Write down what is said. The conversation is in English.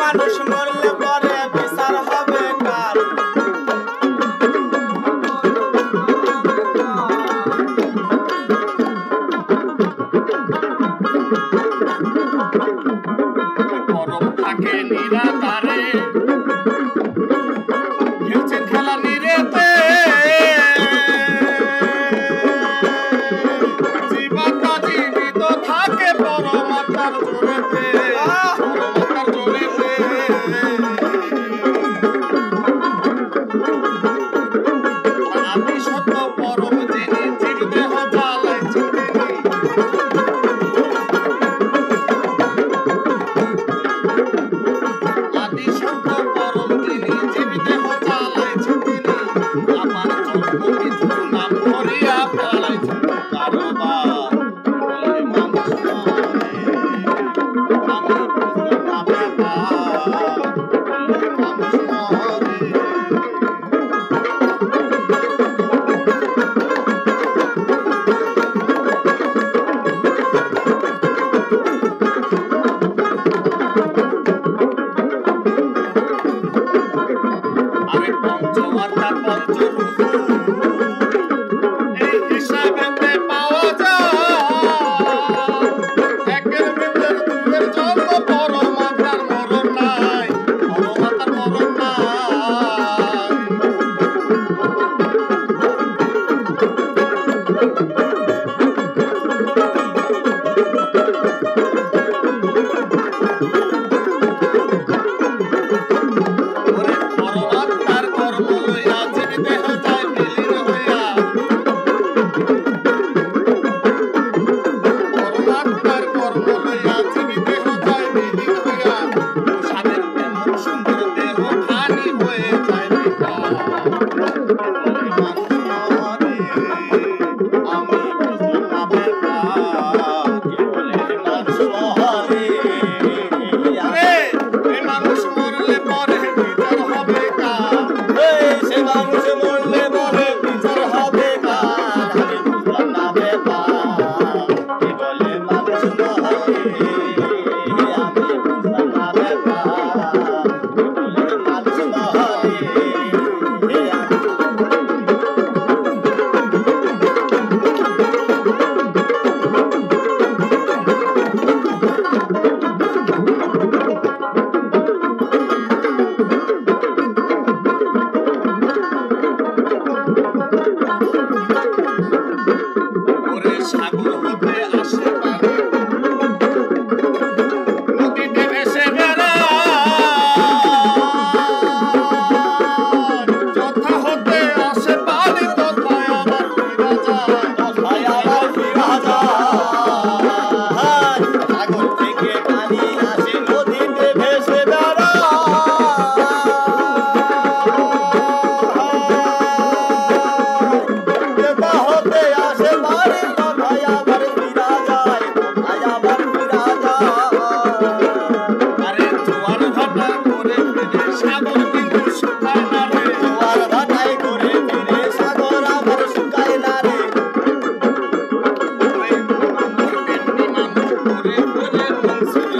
মানুষ পরমাত্মার জোরেতে আমি পঞ্চমাত্রা Christmas.